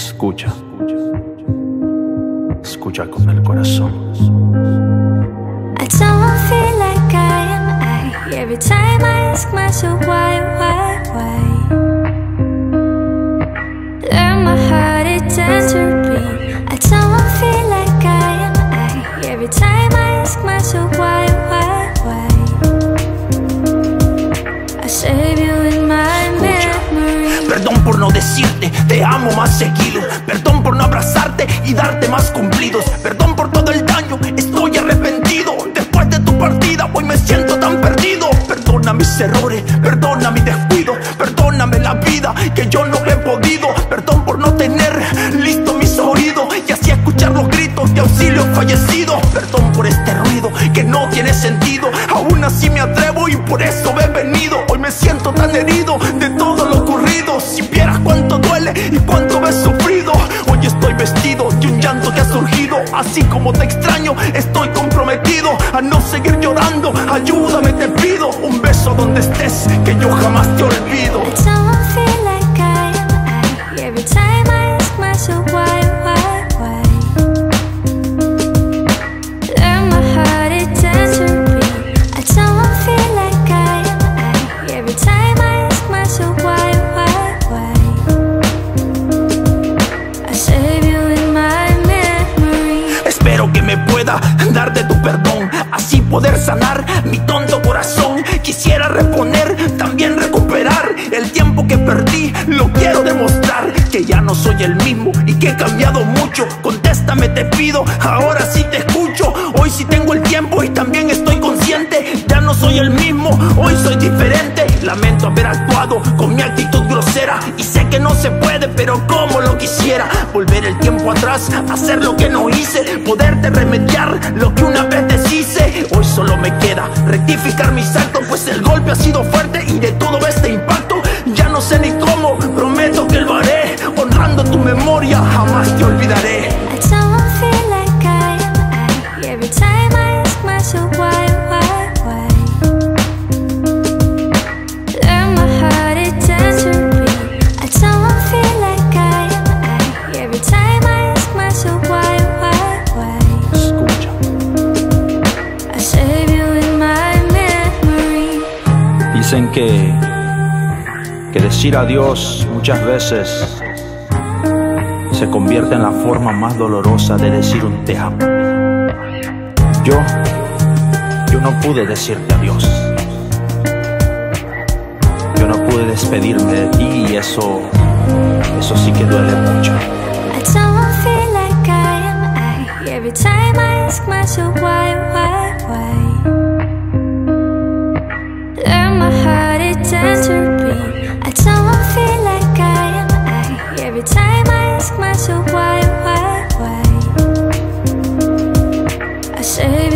Escucha. Escucha con el corazón. I don't feel like I am I. Every time I ask myself why, why, why. Learn my heart, it tends to beat. I don't feel like I am I. Every time I ask myself why, decirte, te amo más seguido. Perdón por no abrazarte y darte más cumplidos. Perdón por todo el daño, estoy arrepentido. Después de tu partida, hoy me siento tan perdido. Perdona mis errores, perdona mi descuido. Perdóname la vida que yo no he podido. Perdón por no tener listo mis oídos y así escuchar los gritos de auxilio fallecido. Perdón por este ruido que no tiene sentido. Aún así me atrevo y por eso he venido. Hoy me siento tan herido Así como te extraño, estoy comprometido de tu perdón, así poder sanar mi tonto corazón. Quisiera reponer, también recuperar el tiempo que perdí. Lo quiero demostrar que ya no soy el mismo y que he cambiado mucho. Contéstame, te pido, ahora sí te escucho. Hoy sí tengo el tiempo y también estoy consciente. Ya no soy el mismo, hoy soy diferente. Lamento haber actuado con mi actitud grosera y sé que no se puede, pero como lo quisiera. Volver el tiempo atrás, hacer lo que no hice, poderte remediar lo que una vez deshice. Hoy solo me queda rectificar mis actos, pues el golpe ha sido fuerte y de todo este impacto ya no sé ni cómo. Prometo que lo haré, honrando tu memoria, jamás te olvidaré. Que decir adiós muchas veces se convierte en la forma más dolorosa de decir un te amo. Yo, yo no pude decirte adiós. Yo no pude despedirme de ti y eso, eso sí que duele mucho. to be. I don't feel like I am I Every time I ask myself why, why, why? I say